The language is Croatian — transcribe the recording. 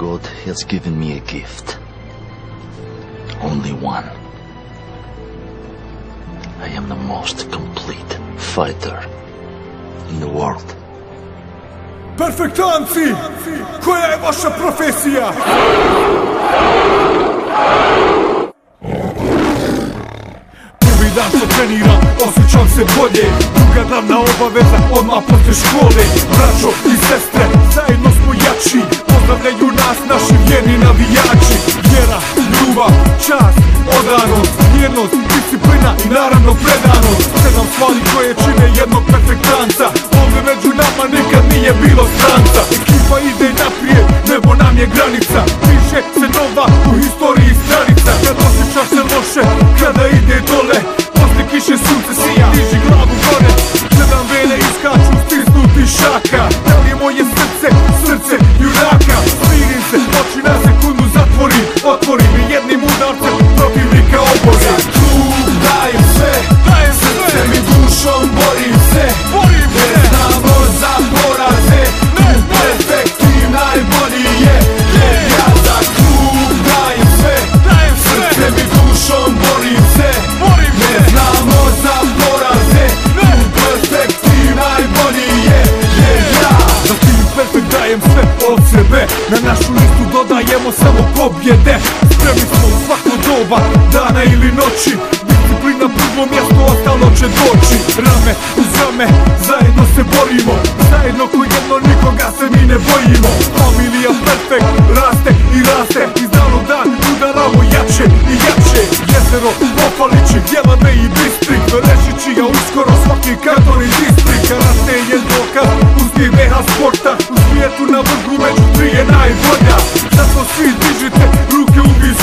God has given me a gift. Only one. I am the most complete fighter in the world. Perfektanci! Koja je vaša profesija? Prvi dan što treniram, osjećam se bolje Druga glavna obaveza, odmah posle škole Braćo odanost, vjernost, disciplina i naravno predanost Sedam stvari koje čine jednog perfektanca. Ovdje među nama nikad nije bilo stranca. Ekipa ide naprijed, nebo nam je granica. Piše se nova u historiji stranica. Kad osjećaš se loše, kada ide dole sebe Na našu listu dodajemo samo pobjede. Spremni smo u svako doba, dana ili noći. Disciplina prvo mjesto, ostalo će doći. Rame uz rame, zajedno se borimo. Zajedno ko jedno, nikoga se mi ne bojimo. Familija perfekt, raste i raste. Iz dana u dan udaramo jače i jače. Jezero, Opalići, Jelane i Bistrik Rešići, a uskoro svaki kanton i distrik Karate je dokaz, ti BH sporta. U svijetu na vrhu među tri je najbolja. Zato svi dižite ruke u vis